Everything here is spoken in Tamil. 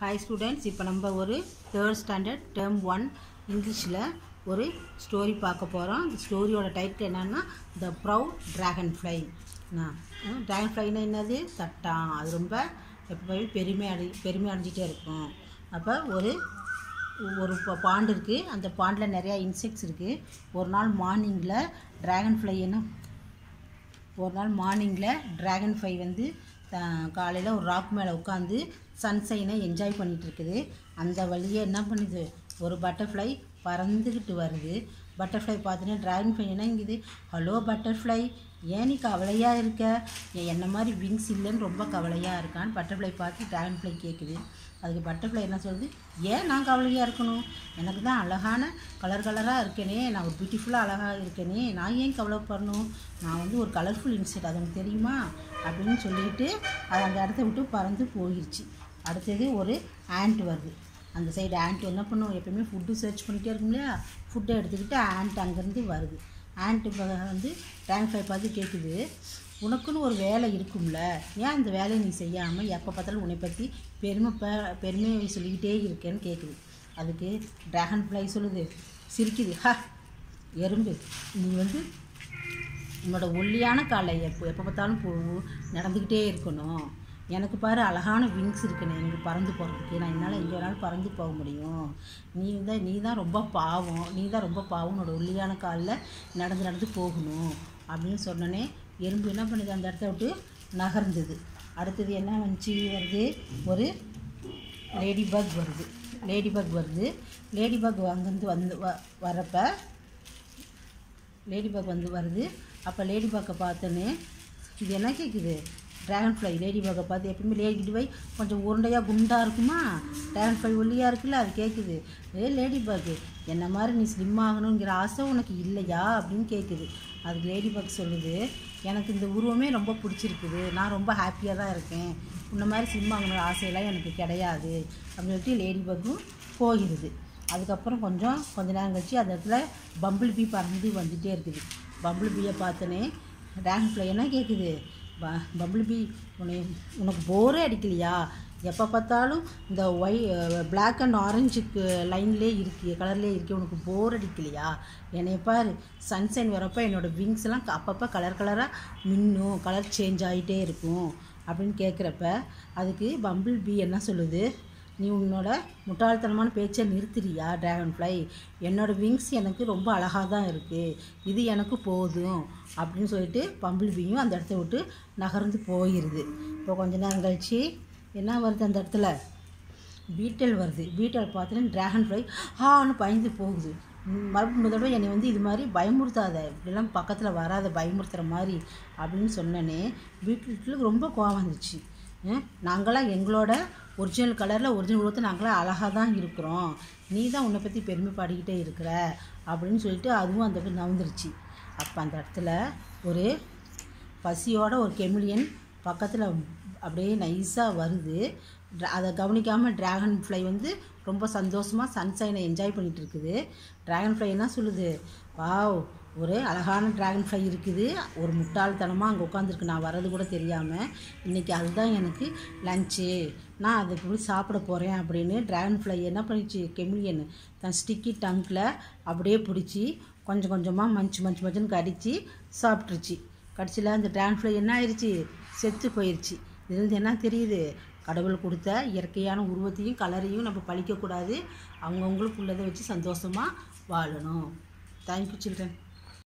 ஹாய் ஸ்டூடெண்ட்ஸ் இப்போ நம்ம ஒரு தேர்ட் ஸ்டாண்டர்ட் டேர்ம் ஒன் இங்கிலீஷில் ஒரு ஸ்டோரி பார்க்க போகிறோம் இந்த ஸ்டோரியோட டைட்டில் என்னென்னா the proud dragonfly dragon ஃப்ளைனா என்னது? தட்டான். அது ரொம்ப எப்போவே பெருமை அடை பெருமை அடைஞ்சிட்டே இருக்கும். அப்போ ஒரு ஒரு ப- பாண்டு இருக்குது அந்த பாண்டில் நிறையா இன்செக்ட்ஸ் இருக்குது ஒரு நாள் மார்னிங்கில் ட்ராகன் ஃப்ளை என்ன? ஒரு நாள் மார்னிங்கில் ட்ராகன் ஃப்ளை வந்து காலையில் ஒரு ராக் மேலே உட்காந்து சன்ஷைனை என்ஜாய் பண்ணிகிட்ருக்குது இருக்குது. அந்த வழியே என்ன பண்ணுது? ஒரு பட்டர்ஃப்ளை பறந்துக்கிட்டு வருது. பட்டர்ஃப்ளை பார்த்துட்டு ட்ராகன் ஃப்ளை என்னங்குது ஹலோ பட்டர்ஃப்ளை ஏன் நீ கவலையாக இருக்க? என்ன மாதிரி விங்ஸ் இல்லைன்னு ரொம்ப கவலையாக இருக்கான்னு பட்டர்ஃப்ளை பார்த்து ட்ராகன் ஃப்ளை கேட்குது அதுக்கு பட்டர்ஃப்ளை என்ன சொல்லுது? ஏன் நான் கவலையாக இருக்கணும்? எனக்கு தான் அழகான கலர் கலராக இருக்கேனே. நான் ஒரு பியூட்டிஃபுல்லாக அழகாக இருக்கேனே. நான் ஏன் கவலைப்படணும்? நான் வந்து ஒரு கலர்ஃபுல் இன்செக்ட் அது உனக்கு தெரியுமா? அப்படின்னு சொல்லிட்டு அது அந்த இடத்த விட்டு பறந்து போயிடுச்சு அடுத்தது ஒரு ஆண்ட் வருது. அந்த சைடு ஆண்ட் என்ன பண்ணும்? எப்பயுமே ஃபுட்டு சர்ச் பண்ணிகிட்டே இருக்கும் இல்லையா? ஃபுட்டை எடுத்துக்கிட்டு ஆண்ட் அங்கேருந்து வருது. ஆண்ட்டு வந்து டேங்க் ஃபைவ் பார்த்து கேட்குது உனக்குன்னு ஒரு வேலை இருக்கும்ல. ஏன் அந்த வேலையை நீ செய்யாமல் எப்போ பார்த்தாலும் உன்னை பற்றி பெருமை ப பெருமையை சொல்லிக்கிட்டே இருக்கேன்னு கேட்குது அதுக்கு ட்ராகன் ஃப்ளை சொல்லுது. சிரிக்குது. ஹா எறும்பு. நீ வந்து உன்னோட ஒல்லியான காலை எப்போ எப்போ பார்த்தாலும் நடந்துக்கிட்டே இருக்கணும். எனக்கு பாரு அழகான விங்ஸ் இருக்குண்ணே. எனக்கு பறந்து போகிறதுக்கு நான் என்னால் எங்கே வேணாலும் பறந்து போக முடியும். நீ வந்து நீ தான் ரொம்ப பாவம். நீ தான் ரொம்ப பாவம். உன்னோட ஒல்லியான காலில் நடந்து நடந்து போகணும். அப்படின்னு சொன்னோன்னே எறும்பு என்ன பண்ணுது? அந்த இடத்த விட்டு நகர்ந்தது. அடுத்தது என்ன வந்துச்சு? வருது ஒரு லேடி பக் வருது. லேடி பக் வருது. லேடி பக் அங்கேருந்து வந்து வ வரப்போ லேடி பக் வந்து வருது. அப்போ லேடி பக்கை பார்த்தோன்னே இது என்ன கேட்குது ட்ராகன் ஃப்ளை லேடி பக்கை பார்த்து எப்பயுமே லேடி போய் கொஞ்சம் உருண்டையாக குண்டாக இருக்குமா? ட்ராகன் ஃப்ளை ஒல்லியாக இருக்குல்ல? அது கேட்குது ஏ லேடி பக் என்ன மாதிரி நீ ஸ்லிம் ஆகணுங்கிற ஆசை உனக்கு இல்லையா? அப்படின்னு கேட்குது அதுக்கு லேடி பக் சொல்லுது எனக்கு இந்த உருவமே ரொம்ப பிடிச்சிருக்குது. நான் ரொம்ப ஹாப்பியாக தான் இருக்கேன். இந்த மாதிரி ஸ்லிம் ஆகணுங்கிற ஆசையெல்லாம் எனக்கு கிடையாது. அப்படின்னு சொல்லிட்டு லேடி பக்கும் போயிடுது அதுக்கப்புறம் கொஞ்சம் கொஞ்ச நேரம் கழிச்சு அந்த இடத்துல பம்பிள் பீ பறந்து வந்துகிட்டே இருக்குது. பம்பிள் பீயை பார்த்தோன்னே ட்ராகன் ஃப்ளை என்ன கேட்குது ப பம்பிள் பி உன்னை உனக்கு போரே அடிக்கலையா? எப்போ பார்த்தாலும் இந்த ஒய் பிளாக் அண்ட் ஆரஞ்சுக்கு லைன்லேயே இருக்கு கலர்லேயே இருக்கு உனக்கு போர் அடிக்கலையா? என்னைய பாரு சன்சைன் வரப்போ என்னோடய விங்ஸ்லாம் அப்பப்போ கலர் கலராக மின்னும் கலர் சேஞ்ச் ஆகிட்டே இருக்கும் அப்படின்னு கேட்குறப்ப அதுக்கு பம்பிள் பி என்ன சொல்லுது? நீ உன்னோட முட்டாள்தனமான பேச்சை நிறுத்துறியா ட்ராகன் ஃப்ளை என்னோட விங்ஸ் எனக்கு ரொம்ப அழகாக தான் இருக்குது இது எனக்கு போதும் அப்படின்னு சொல்லிட்டு பம்பிள் பீயும் அந்த இடத்த விட்டு நகர்ந்து போயிடுது இப்போ கொஞ்ச நேரம் கழிச்சு என்ன வருது அந்த இடத்துல? பீட்டல் வருது. பீட்டல் பார்த்துட்டு ட்ராகன் ஃப்ளை ஆன்னு பயந்து போகுது. மறுபடியும் தடவை என்னை வந்து இது மாதிரி பயமுறுத்தாத இப்படிலாம் பக்கத்தில் வராத பயமுறுத்துகிற மாதிரி அப்படின்னு சொன்னனே பீட்டலுக்கு ரொம்ப கோவம் வந்துச்சு. நாங்களாம் எங்களோட ஒரிஜினல் கலரில் ஒரிஜினல் உருவத்தை நாங்களாம் அழகாக தான் இருக்கிறோம். நீ தான் உன்னை பற்றி பெருமை பாடிக்கிட்டே இருக்கிற அப்படின்னு சொல்லிட்டு அதுவும் அந்த இடத்துல நவுந்துருச்சு அப்போ அந்த இடத்துல ஒரு பசியோட ஒரு கெமிலியன் பக்கத்தில் அப்படியே நைஸாக வருது. அதை கவனிக்காமல் ட்ராகன் ஃப்ளை வந்து ரொம்ப சந்தோஷமாக சன்ஷைனை என்ஜாய் பண்ணிகிட்டு இருக்குது. ட்ராகன் ஃப்ளை என்ன சொல்லுது? வாவ் ஒரு அழகான ட்ராகன் ஃப்ளை இருக்குது. ஒரு முட்டாள்தனமாக அங்கே உட்காந்துருக்கு நான் வர்றது கூட தெரியாமல் இன்றைக்கி அதுதான் எனக்கு லஞ்சு நான் அதை போய் சாப்பிட போகிறேன் அப்படின்னு ட்ராகன் ஃப்ளை என்ன பண்ணிச்சு? கெமிலியன் தன் ஸ்டிக்கி டங்கில் அப்படியே பிடிச்சி கொஞ்சம் கொஞ்சமாக மஞ்சு மஞ்சு மஞ்சுன்னு கடித்து சாப்பிட்ருச்சு கடைசியில் அந்த ட்ராகன் ஃப்ளை என்ன ஆயிடுச்சு செத்து போயிடுச்சு இதுலேருந்து என்ன தெரியுது? கடவுள் கொடுத்த இயற்கையான உருவத்தையும் கலரையும் நம்ம பழிக்கக்கூடாது அவங்கவுங்களுக்கு உள்ளதை வச்சு சந்தோஷமாக வாழணும். Thank you children